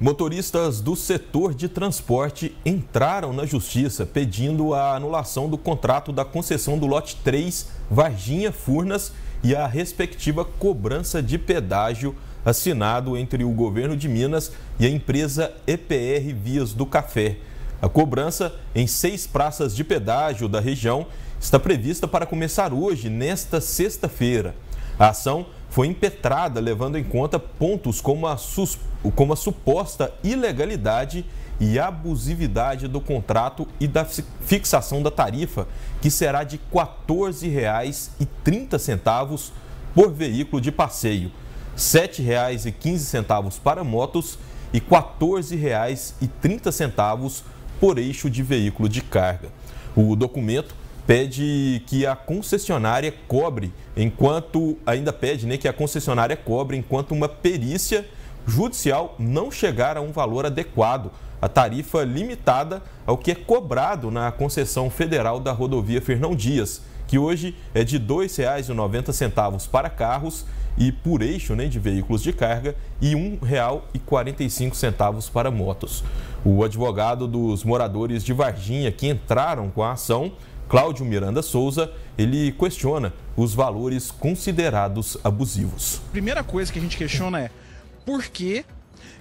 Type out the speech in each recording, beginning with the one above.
Motoristas do setor de transporte entraram na justiça pedindo a anulação do contrato da concessão do lote 3 Varginha Furnas e a respectiva cobrança de pedágio assinado entre o governo de Minas e a empresa EPR Vias do Café. A cobrança em seis praças de pedágio da região está prevista para começar hoje, nesta sexta-feira. A ação foi impetrada levando em conta pontos como a, sus... como a suposta ilegalidade e abusividade do contrato e da fixação da tarifa, que será de R$ 14,30 por veículo de passeio, R$ 7,15 para motos e R$ 14,30 por eixo de veículo de carga. O documento pede que a concessionária cobre, enquanto ainda pede né, que a concessionária cobre enquanto uma perícia judicial não chegar a um valor adequado, a tarifa limitada ao que é cobrado na concessão federal da rodovia Fernão Dias, que hoje é de R$ 2,90 para carros e por eixo né, de veículos de carga e R$ 1,45 para motos. O advogado dos moradores de Varginha que entraram com a ação Cláudio Miranda Souza, ele questiona os valores considerados abusivos. Primeira coisa que a gente questiona é por que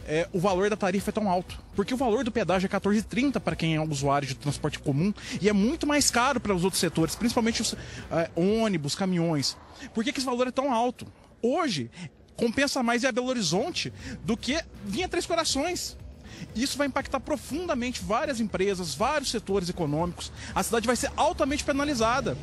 é, o valor da tarifa é tão alto. Porque o valor do pedágio é 14,30 para quem é usuário de transporte comum e é muito mais caro para os outros setores, principalmente os é, ônibus, caminhões. Por que, que esse valor é tão alto? Hoje, compensa mais ir a Belo Horizonte do que vir a Três Corações. Isso vai impactar profundamente várias empresas, vários setores econômicos. A cidade vai ser altamente penalizada.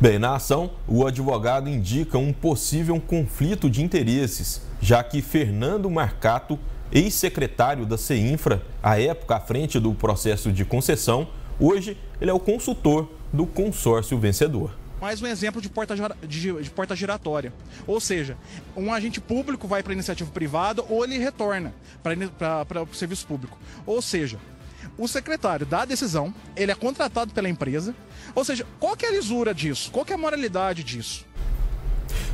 Bem, na ação, o advogado indica um possível conflito de interesses, já que Fernando Marcato, ex-secretário da CEINFRA, à época à frente do processo de concessão, hoje ele é o consultor do consórcio vencedor mais um exemplo de porta, de, de porta giratória. Ou seja, um agente público vai para a iniciativa privada ou ele retorna para o serviço público. Ou seja, o secretário dá a decisão, ele é contratado pela empresa. Ou seja, qual que é a lisura disso? Qual que é a moralidade disso?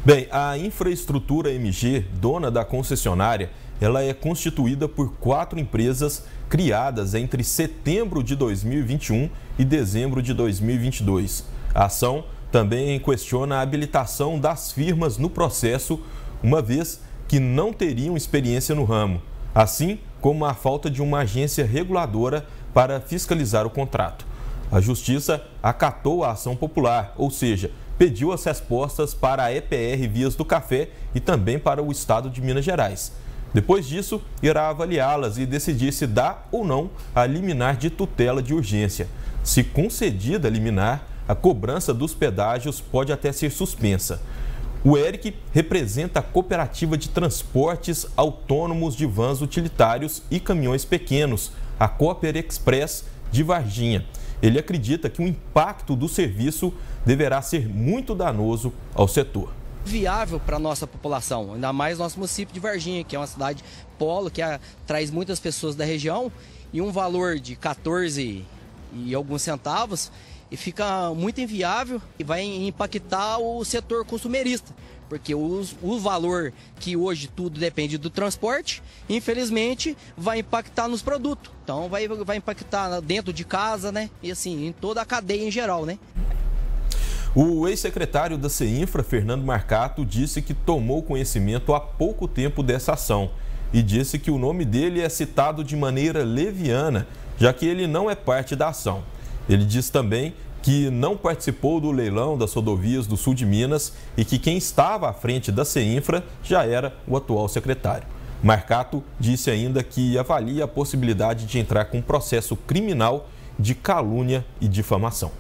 Bem, a infraestrutura MG, dona da concessionária, ela é constituída por quatro empresas criadas entre setembro de 2021 e dezembro de 2022. A ação também questiona a habilitação das firmas no processo, uma vez que não teriam experiência no ramo, assim como a falta de uma agência reguladora para fiscalizar o contrato. A Justiça acatou a ação popular, ou seja, pediu as respostas para a EPR Vias do Café e também para o Estado de Minas Gerais. Depois disso, irá avaliá-las e decidir se dá ou não a liminar de tutela de urgência. Se concedida a liminar, a cobrança dos pedágios pode até ser suspensa. O ERIC representa a cooperativa de transportes autônomos de vans utilitários e caminhões pequenos, a Cooper Express de Varginha. Ele acredita que o impacto do serviço deverá ser muito danoso ao setor viável para a nossa população, ainda mais nosso município de Varginha, que é uma cidade polo, que traz muitas pessoas da região, e um valor de 14 e alguns centavos e fica muito inviável e vai impactar o setor consumerista. Porque o, o valor que hoje tudo depende do transporte, infelizmente, vai impactar nos produtos. Então vai, vai impactar dentro de casa, né? E assim, em toda a cadeia em geral, né? O ex-secretário da CEINFRA, Fernando Marcato, disse que tomou conhecimento há pouco tempo dessa ação e disse que o nome dele é citado de maneira leviana, já que ele não é parte da ação. Ele diz também que não participou do leilão das rodovias do sul de Minas e que quem estava à frente da CEINFRA já era o atual secretário. Marcato disse ainda que avalia a possibilidade de entrar com processo criminal de calúnia e difamação.